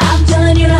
I've done you.